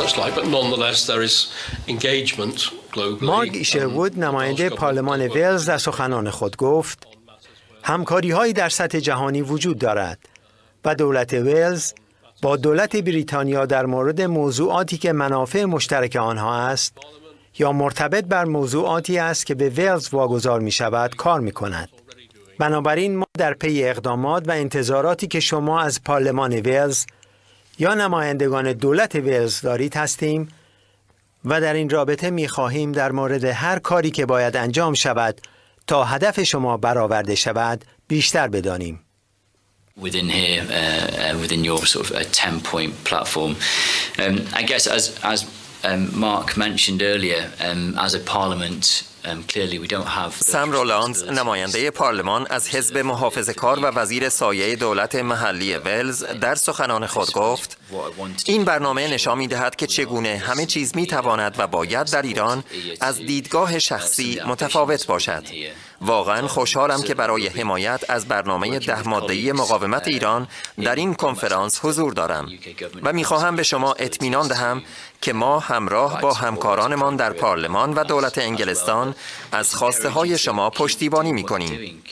such like, but nonetheless there is engagement globally. مارک ایشرود نماینده پارلمان ولز در سخنان خود گفت همکاری هایی در سطح جهانی وجود دارد و دولت ولز با دولت بریتانیا در مورد موضوعاتی که منافع مشترک آنها است یا مرتبط بر موضوعاتی است که به ولز واگذار می شود کار می کند. بنابراین ما در پی اقدامات و انتظاراتی که شما از پارلمان ولز یا نمایندگان دولت ولز دارید هستیم و در این رابطه می خواهیم در مورد هر کاری که باید انجام شود تا هدف شما برآورده شود بیشتر بدانیم. within here, uh, uh, within your sort of a 10 point platform. Um, I guess as, as um, Mark mentioned earlier, um, as a parliament, سم رولاندز نماینده پارلمان از حزب محافظ کار و وزیر سایه دولت محلی ولز در سخنان خود گفت. این برنامه نشان می دهد که چگونه همه چیز می تواند و باید در ایران از دیدگاه شخصی متفاوت باشد. واقعا خوشحالم که برای حمایت از برنامه ده مادهی مقاومت ایران در این کنفرانس حضور دارم و می‌خواهم به شما اطمینان دهم که ما همراه با همکارانمان در پارلمان و دولت انگلستان از خواسته های شما پشتیبانی می کنیم.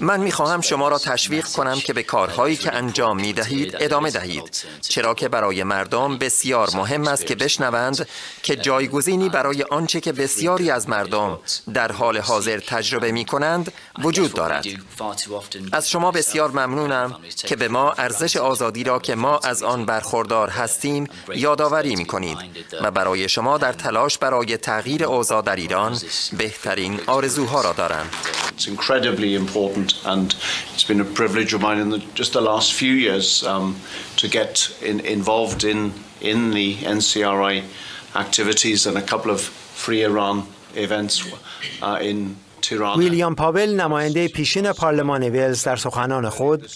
من می خواهم شما را تشویق کنم که به کارهایی که انجام می دهید ادامه دهید. چرا که برای مردم بسیار مهم است که بشنوند که جایگزینی برای آنچه که بسیاری از مردم در حال حاضر تجربه می کنند وجود دارد. از شما بسیار ممنونم که به ما ارزش آزادی را که ما از آن برخوردار هستیم یادآوری می کنید و برای شما در تلاش برای تغییر اوضاع در ایران بهترین آرزوها را دارم um, free Iran ویلیام پاول نماینده پیشین پارلمان ولز در سخنان خود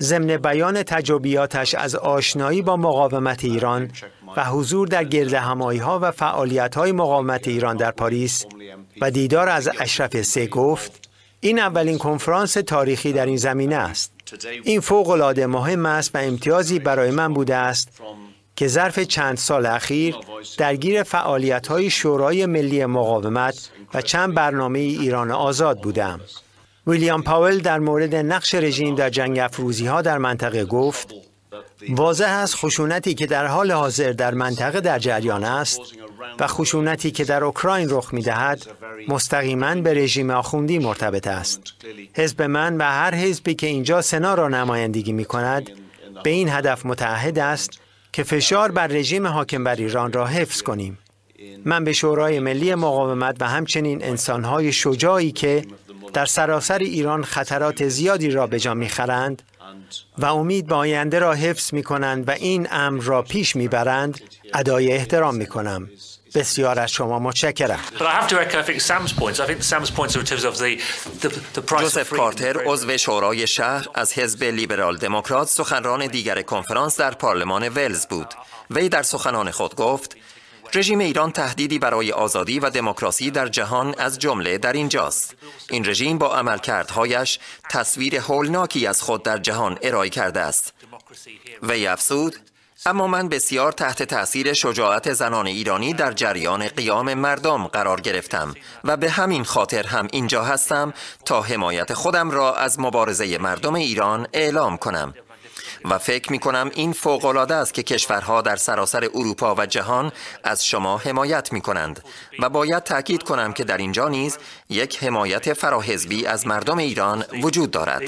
ضمن بیان تجربیاتش از آشنایی با مقاومت ایران و حضور در گرد همایی ها و فعالیت های مقاومت ایران در پاریس و دیدار از اشرف سه گفت این اولین کنفرانس تاریخی در این زمینه است. این فوق العاده مهم است و امتیازی برای من بوده است که ظرف چند سال اخیر درگیر فعالیت های شورای ملی مقاومت و چند برنامه ایران آزاد بودم. ویلیام پاول در مورد نقش رژیم در جنگ افروزی ها در منطقه گفت واضح است خشونتی که در حال حاضر در منطقه در جریان است و خشونتی که در اوکراین رخ می دهد مستقیما به رژیم آخوندی مرتبط است. حزب من و هر حزبی که اینجا سنا را نمایندگی می کند به این هدف متعهد است که فشار بر رژیم حاکم بر ایران را حفظ کنیم. من به شورای ملی مقاومت و همچنین انسانهای شجاعی که در سراسر ایران خطرات زیادی را به جا می‌خرند و امید به آینده را حفظ می کنند و این امر را پیش می‌برند ادای احترام می کنم. بسیار از شما متشکرم. جوزف کارتر عضو شورای شهر از حزب لیبرال دموکرات سخنران دیگر کنفرانس در پارلمان ولز بود. وی در سخنان خود گفت رژیم ایران تهدیدی برای آزادی و دموکراسی در جهان از جمله در اینجاست. این رژیم با عملکردهایش تصویر هولناکی از خود در جهان ارائه کرده است. وی افسود اما من بسیار تحت تاثیر شجاعت زنان ایرانی در جریان قیام مردم قرار گرفتم و به همین خاطر هم اینجا هستم تا حمایت خودم را از مبارزه مردم ایران اعلام کنم. و فکر می کنم این فوق العاده است که کشورها در سراسر اروپا و جهان از شما حمایت می کنند و باید تاکید کنم که در اینجا نیز یک حمایت فراحزبی از مردم ایران وجود دارد.